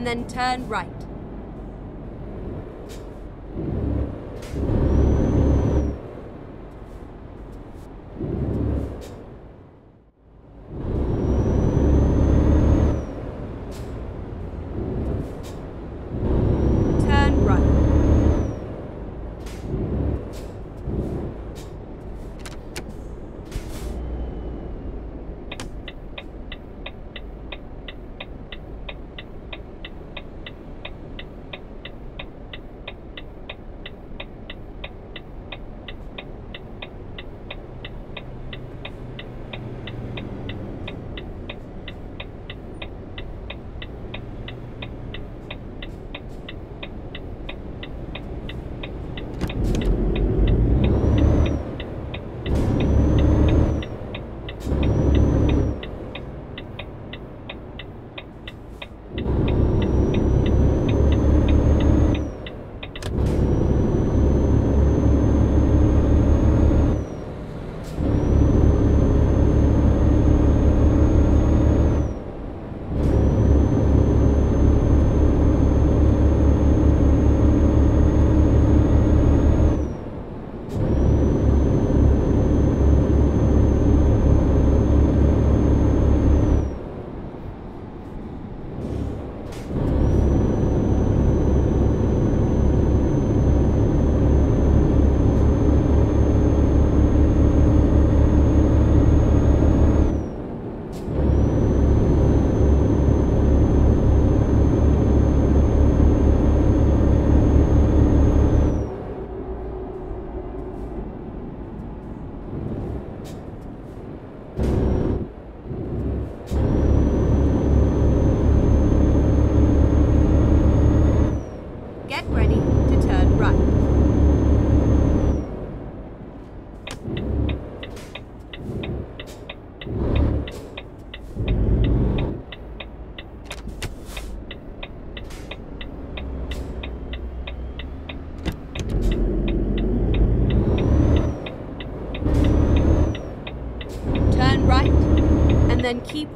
and then turn right.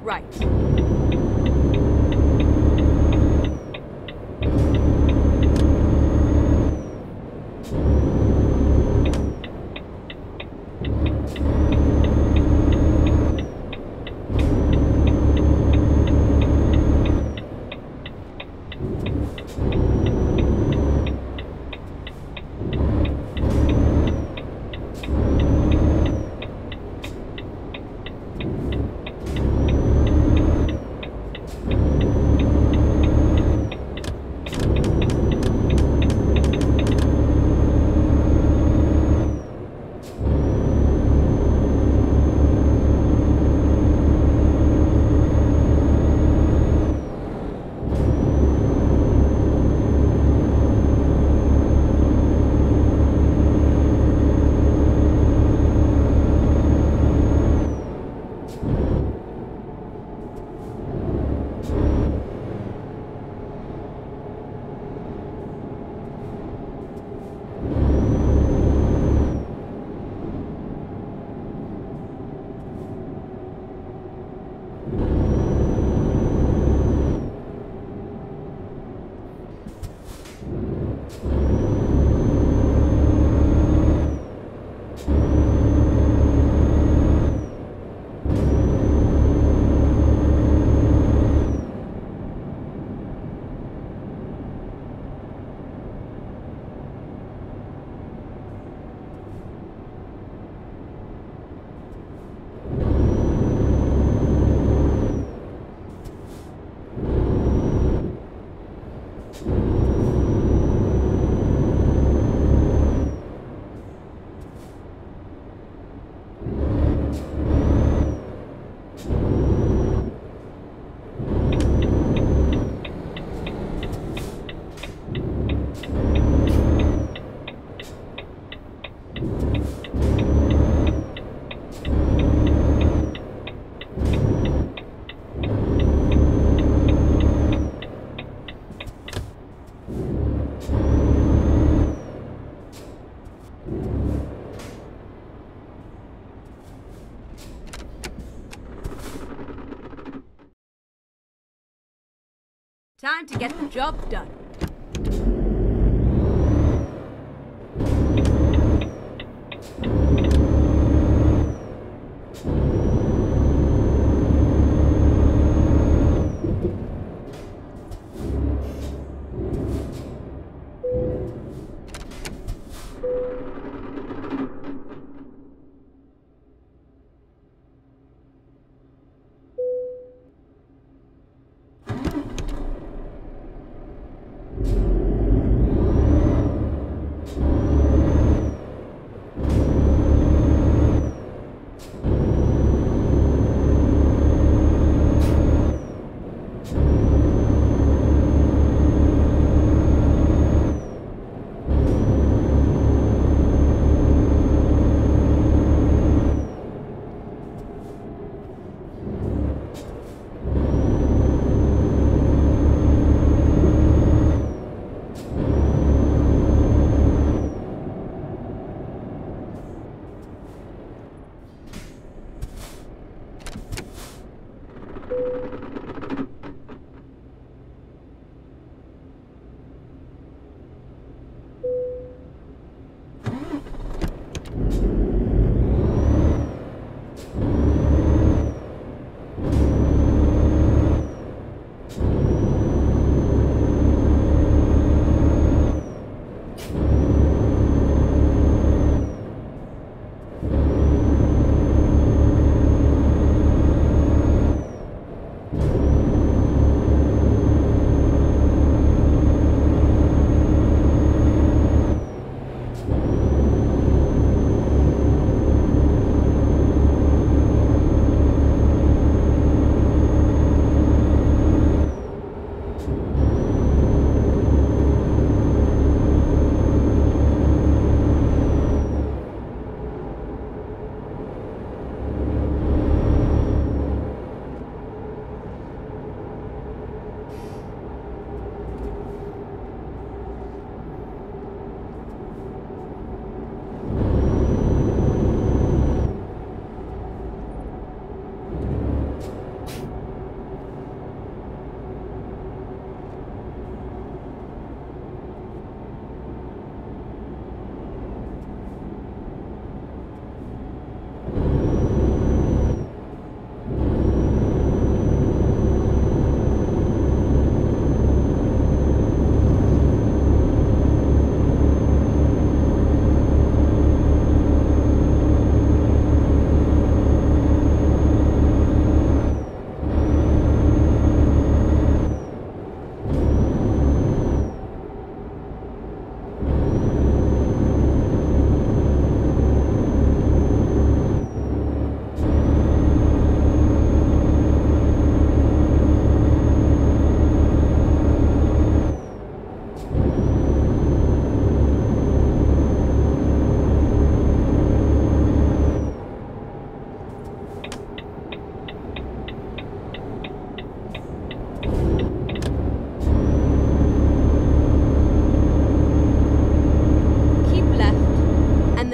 Right. Time to get the job done.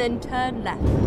Then turn left.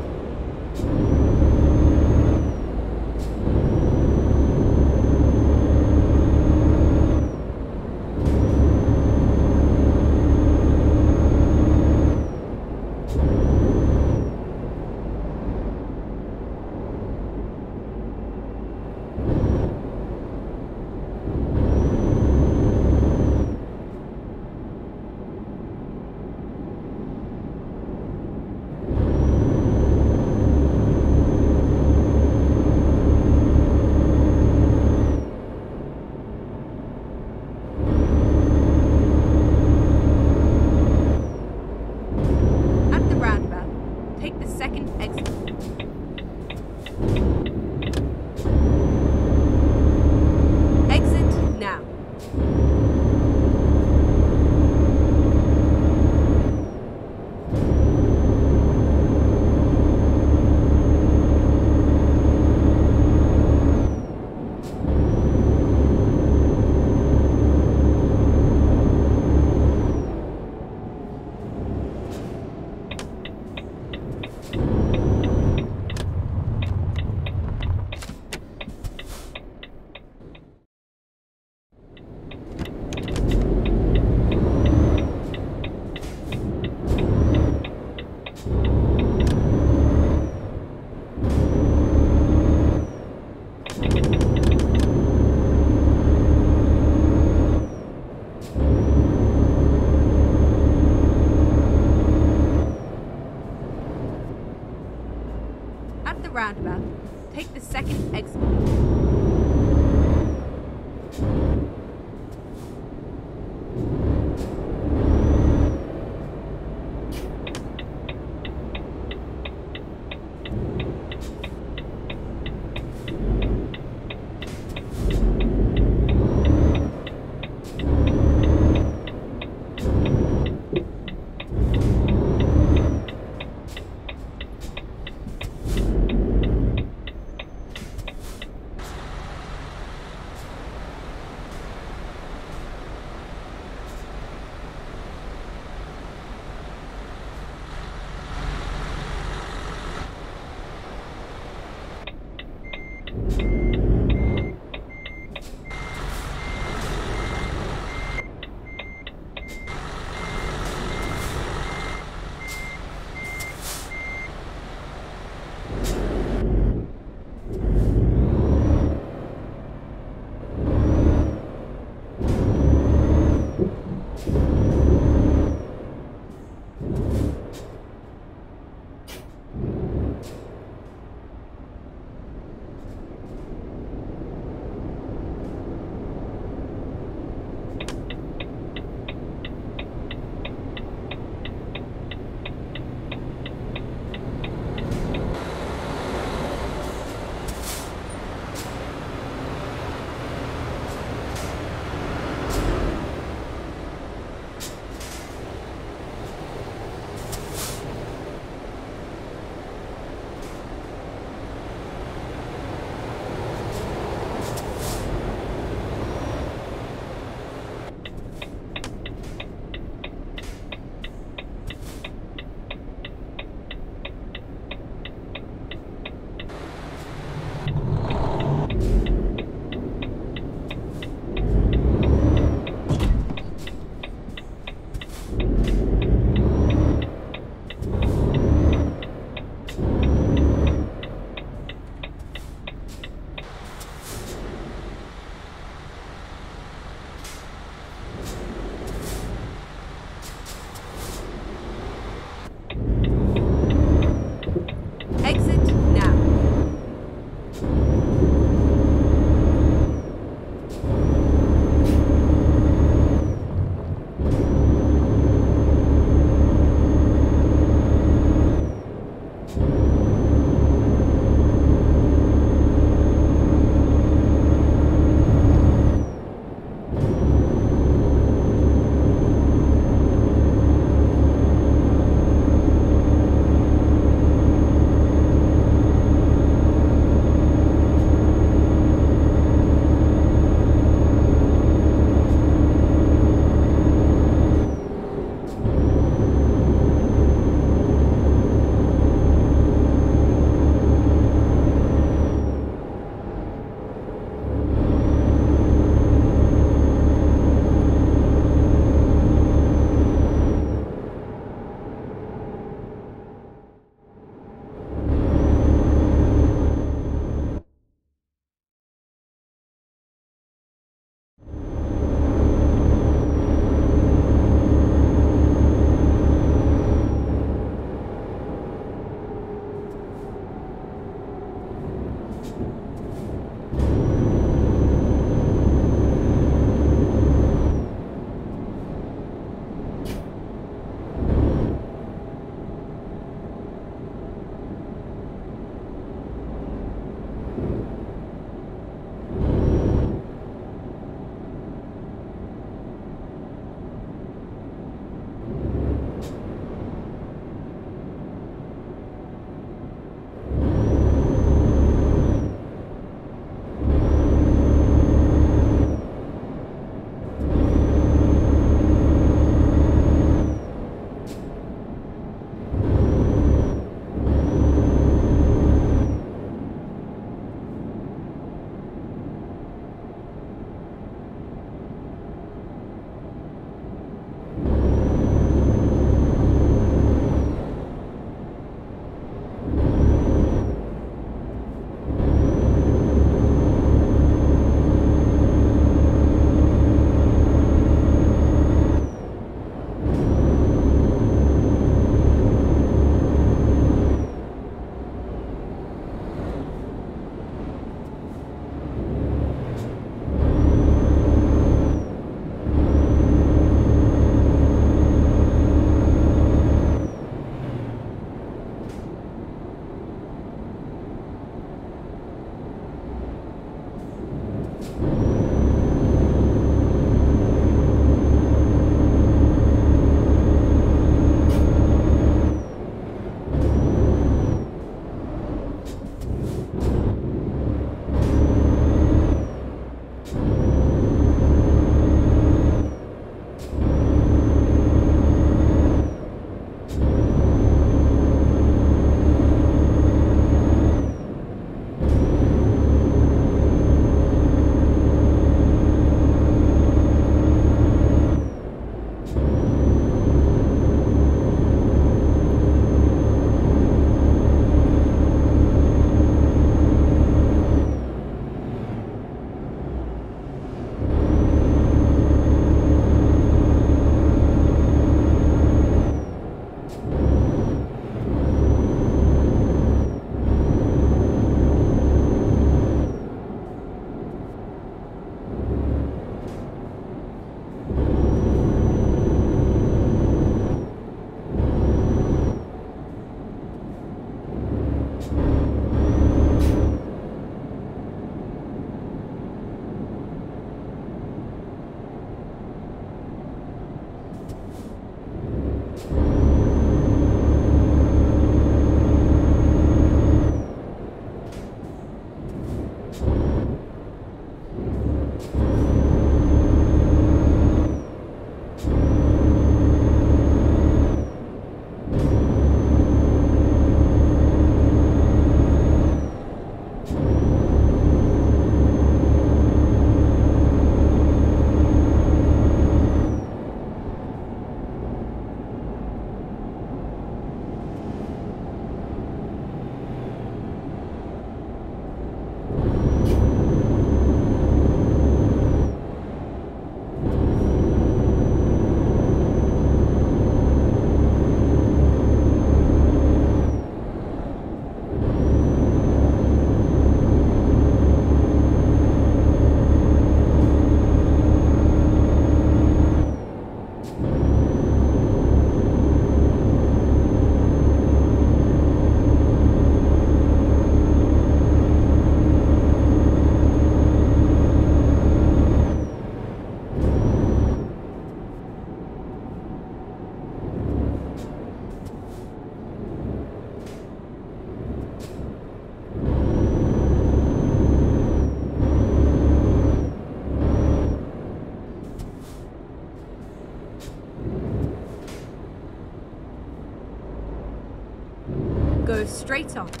Go straight on.